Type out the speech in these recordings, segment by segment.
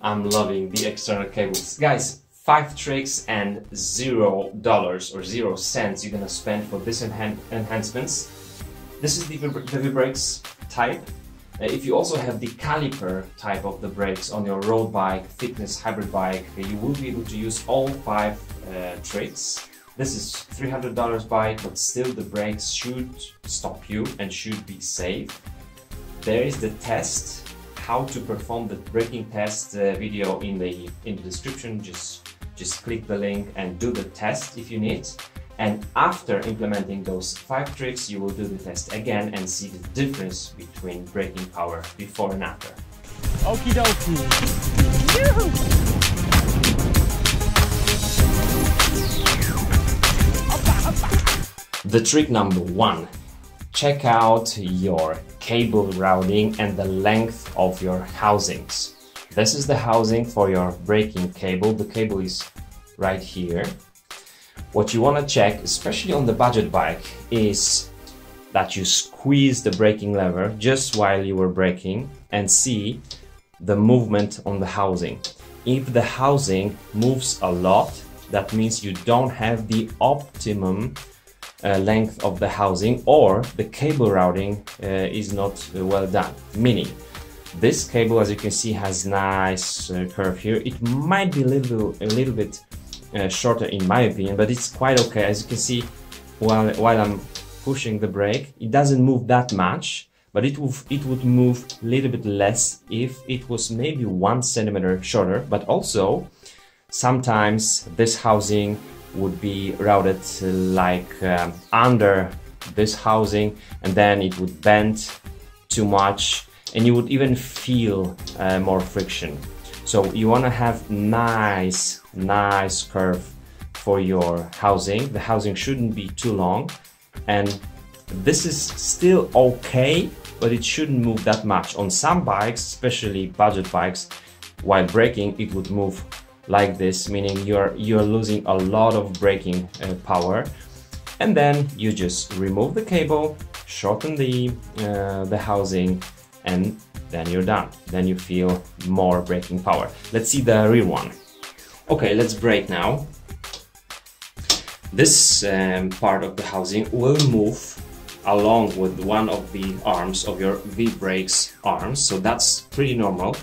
I'm loving the external cables. Guys, five tricks and zero dollars or zero cents you're gonna spend for this enhan enhancements. This is the, the V-Brakes type. Uh, if you also have the caliper type of the brakes on your road bike, fitness, hybrid bike, you will be able to use all five uh, tricks. This is $300 bike, but still the brakes should stop you and should be safe. There is the test, how to perform the braking test uh, video in the in the description. Just just click the link and do the test if you need. And after implementing those five tricks, you will do the test again and see the difference between braking power before and after. Okie dokie. The trick number one, check out your cable routing and the length of your housings. This is the housing for your braking cable. The cable is right here. What you want to check, especially on the budget bike, is that you squeeze the braking lever just while you were braking and see the movement on the housing. If the housing moves a lot, that means you don't have the optimum uh, length of the housing or the cable routing uh, is not uh, well done. Meaning, this cable, as you can see, has nice uh, curve here. It might be a little, a little bit uh, shorter in my opinion, but it's quite okay. As you can see, while, while I'm pushing the brake, it doesn't move that much, but it would, it would move a little bit less if it was maybe one centimeter shorter, but also sometimes this housing would be routed like um, under this housing and then it would bend too much and you would even feel uh, more friction. So you want to have nice, nice curve for your housing. The housing shouldn't be too long and this is still okay, but it shouldn't move that much. On some bikes, especially budget bikes, while braking, it would move like this, meaning you're, you're losing a lot of braking uh, power. And then you just remove the cable, shorten the, uh, the housing, and then you're done. Then you feel more braking power. Let's see the rear one. Okay, let's brake now. This um, part of the housing will move along with one of the arms of your V-brakes arms, so that's pretty normal.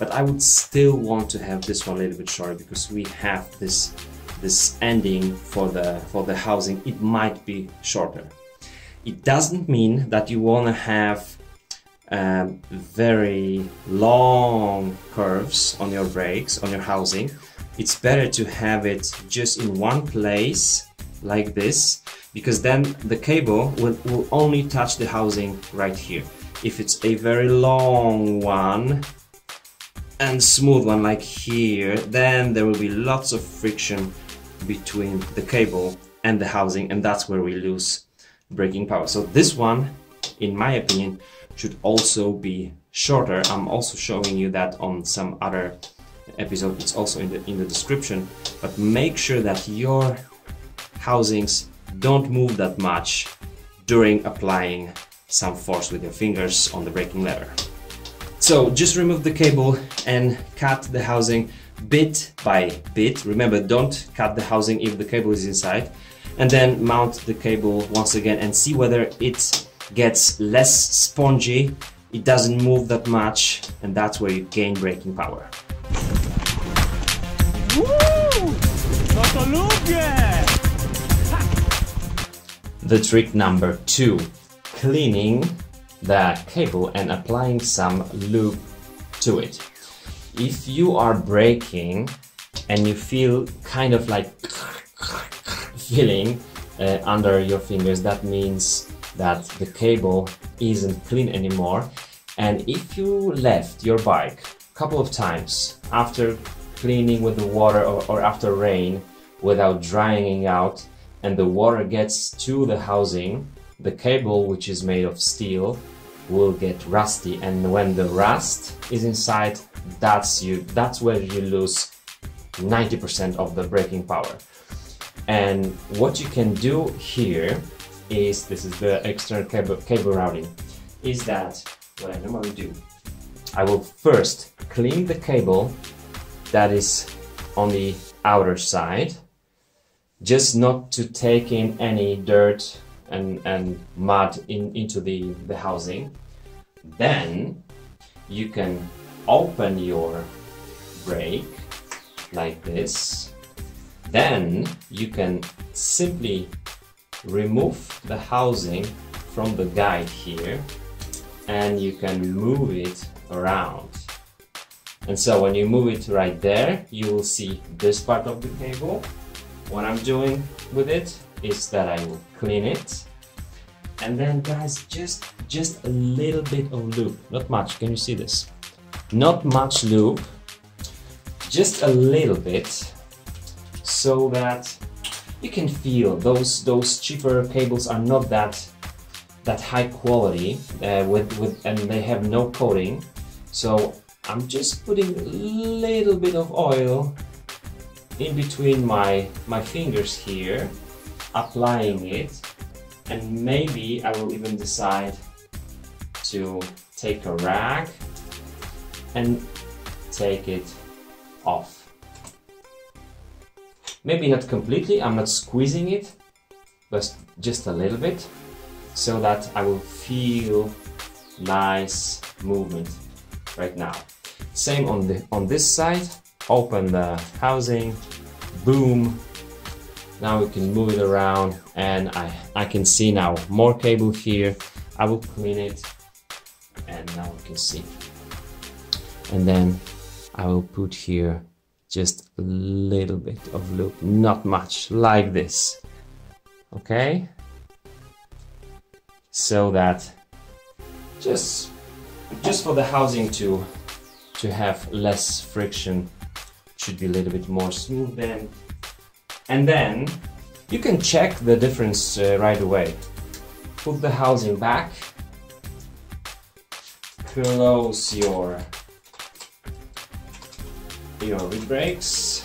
But I would still want to have this one a little bit shorter because we have this this ending for the for the housing. It might be shorter. It doesn't mean that you want to have um, very long curves on your brakes on your housing. It's better to have it just in one place like this because then the cable will, will only touch the housing right here. If it's a very long one, and smooth one like here, then there will be lots of friction between the cable and the housing and that's where we lose braking power. So this one, in my opinion, should also be shorter. I'm also showing you that on some other episode. It's also in the, in the description. But make sure that your housings don't move that much during applying some force with your fingers on the braking lever. So just remove the cable and cut the housing bit by bit. Remember, don't cut the housing if the cable is inside. And then mount the cable once again and see whether it gets less spongy, it doesn't move that much, and that's where you gain braking power. Woo! The trick number two, cleaning the cable and applying some lube to it. If you are braking and you feel kind of like feeling uh, under your fingers, that means that the cable isn't clean anymore. And if you left your bike a couple of times after cleaning with the water or, or after rain without drying out and the water gets to the housing, the cable, which is made of steel, will get rusty. And when the rust is inside, that's you. That's where you lose 90% of the braking power. And what you can do here is this is the external cable, cable routing. Is that what I normally do? I will first clean the cable that is on the outer side, just not to take in any dirt and, and mud in, into the, the housing. Then you can open your brake like this. Then you can simply remove the housing from the guide here and you can move it around. And so when you move it right there, you will see this part of the cable. What I'm doing with it is that I will clean it. And then guys, just, just a little bit of lube, not much, can you see this? Not much lube, just a little bit, so that you can feel those, those cheaper cables are not that that high quality uh, with, with and they have no coating. So I'm just putting a little bit of oil in between my, my fingers here, applying it, and maybe I will even decide to take a rag and take it off. Maybe not completely, I'm not squeezing it, but just a little bit, so that I will feel nice movement right now. Same on the on this side. Open the housing, boom. Now we can move it around and I, I can see now more cable here. I will clean it and now we can see. And then I will put here just a little bit of loop not much, like this. Okay? So that just just for the housing to to have less friction should be a little bit more smooth then and then you can check the difference uh, right away. Put the housing back. Close your your reed brakes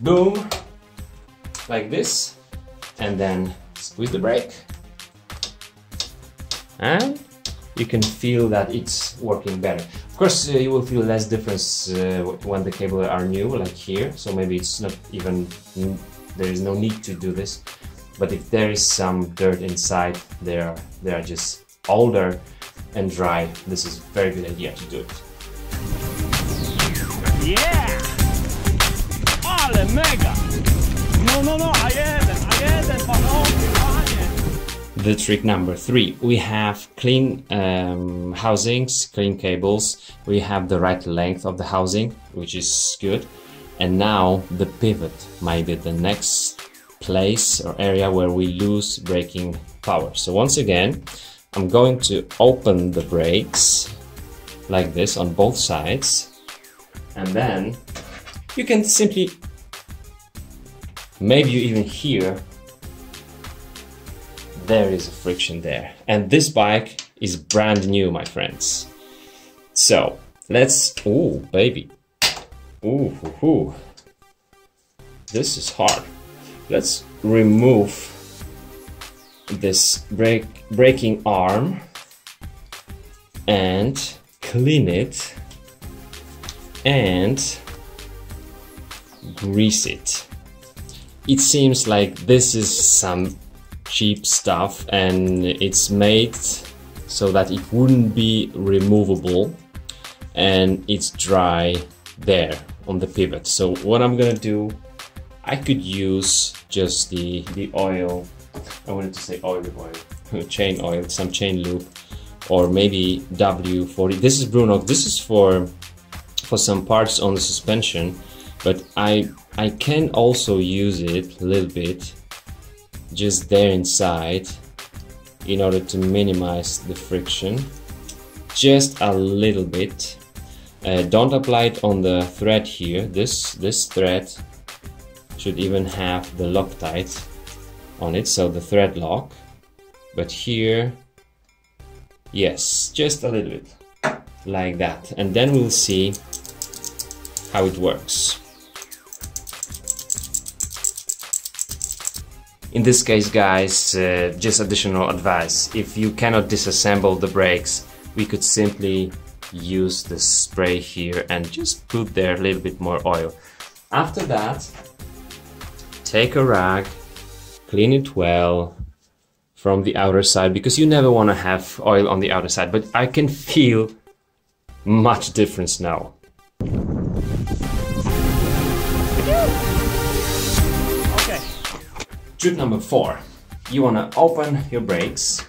boom. Like this. And then squeeze the brake and you can feel that it's working better. Of course, uh, you will feel less difference uh, when the cable are new, like here. So maybe it's not even, there is no need to do this. But if there is some dirt inside, they are, they are just older and dry. This is a very good idea to do it. Yeah! Ale mega! No, no, no, a jeden, a jeden, panie! The trick number three. We have clean um, housings clean cables. We have the right length of the housing which is good. And now the pivot might be the next place or area where we lose braking power. So once again I'm going to open the brakes like this on both sides. And then you can simply maybe you even hear there is a friction there. And this bike is brand new, my friends. So let's, oh baby, ooh, this is hard. Let's remove this brake braking arm and clean it and grease it. It seems like this is some cheap stuff and it's made so that it wouldn't be removable and it's dry there on the pivot. So what I'm gonna do I could use just the the oil I wanted to say oil oil chain oil some chain lube or maybe W40 this is Brunox. This is for for some parts on the suspension but I I can also use it a little bit just there inside in order to minimize the friction. Just a little bit. Uh, don't apply it on the thread here. This this thread should even have the Loctite on it so the thread lock. But here yes just a little bit like that. And then we'll see how it works In this case, guys, uh, just additional advice. If you cannot disassemble the brakes, we could simply use the spray here and just put there a little bit more oil. After that, take a rag, clean it well from the outer side because you never want to have oil on the outer side, but I can feel much difference now. Trick number four. You want to open your brakes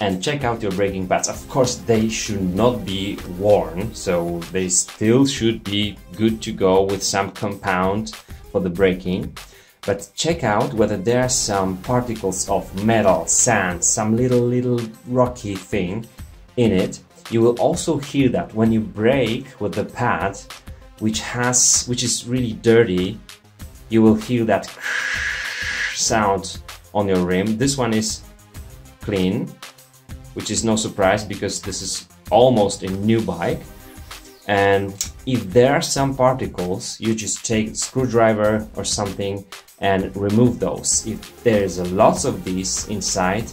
and check out your braking pads. Of course, they should not be worn, so they still should be good to go with some compound for the braking. But check out whether there are some particles of metal, sand, some little little rocky thing in it. You will also hear that when you brake with the pad, which has which is really dirty, you will hear that sound on your rim. This one is clean, which is no surprise because this is almost a new bike. And if there are some particles, you just take screwdriver or something and remove those. If there's a lots of these inside,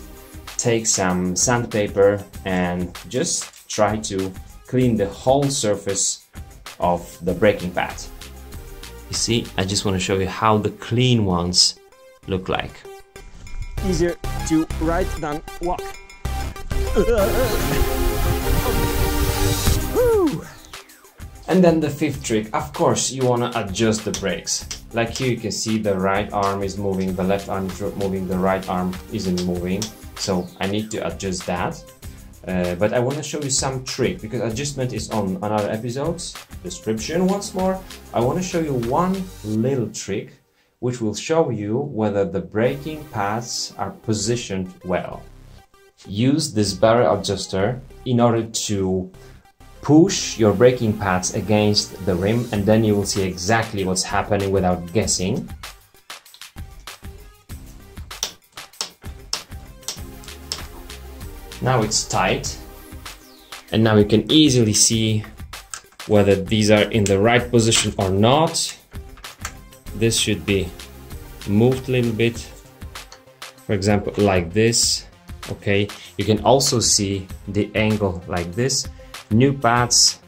take some sandpaper and just try to clean the whole surface of the braking pad. You see, I just want to show you how the clean ones look like. Easier to ride than walk. And then the fifth trick, of course, you want to adjust the brakes. Like here you can see the right arm is moving, the left arm is moving, the right arm isn't moving. So I need to adjust that. Uh, but I want to show you some trick because adjustment is on another episode's description once more. I want to show you one little trick which will show you whether the braking pads are positioned well. Use this barrel adjuster in order to push your braking pads against the rim and then you will see exactly what's happening without guessing. Now it's tight and now you can easily see whether these are in the right position or not. This should be moved a little bit, for example, like this. Okay, you can also see the angle like this. New pads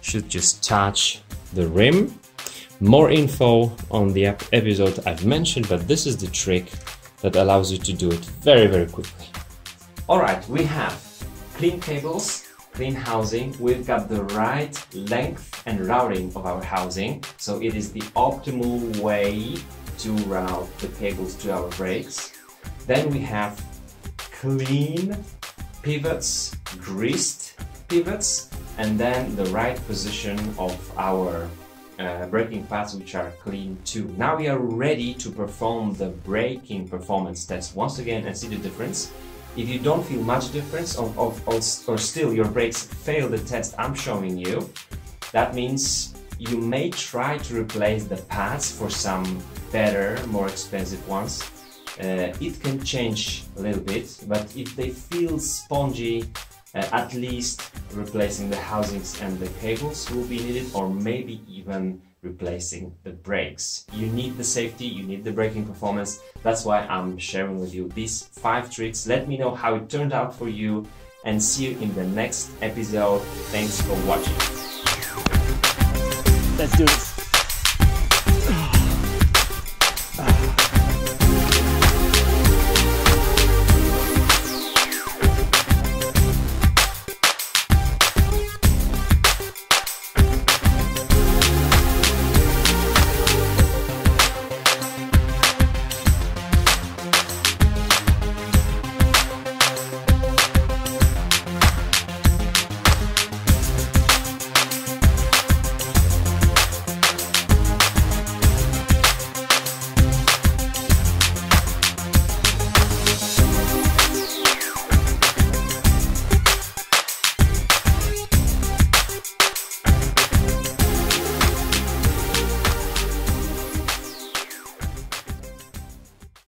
should just touch the rim. More info on the episode I've mentioned, but this is the trick that allows you to do it very, very quickly. Alright, we have clean cables, clean housing, we've got the right length and routing of our housing, so it is the optimal way to route the cables to our brakes. Then we have clean pivots, greased pivots, and then the right position of our uh, braking pads which are clean too. Now we are ready to perform the braking performance test once again and see the difference. If you don't feel much difference or, or, or still your brakes fail the test I'm showing you, that means you may try to replace the pads for some better, more expensive ones. Uh, it can change a little bit, but if they feel spongy, uh, at least replacing the housings and the cables will be needed or maybe even replacing the brakes. You need the safety, you need the braking performance. That's why I'm sharing with you these five tricks. Let me know how it turned out for you and see you in the next episode. Thanks for watching. Let's do this.